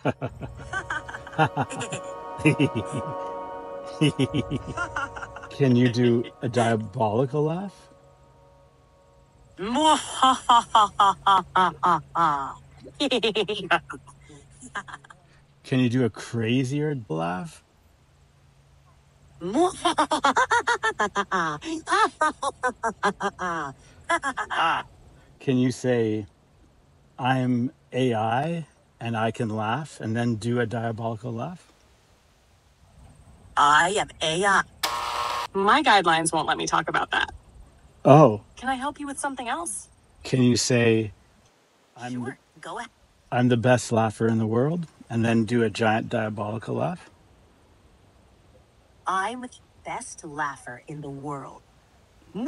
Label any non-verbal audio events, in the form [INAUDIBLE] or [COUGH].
[LAUGHS] Can you do a diabolical laugh? [LAUGHS] Can you do a crazier laugh? [LAUGHS] Can you say, I'm AI and I can laugh and then do a diabolical laugh? I am AI. My guidelines won't let me talk about that. Oh, Can I help you with something else? can you say, I'm, Sure, go ahead. I'm the best laugher in the world and then do a giant diabolical laugh? I'm the best laugher in the world. [LAUGHS]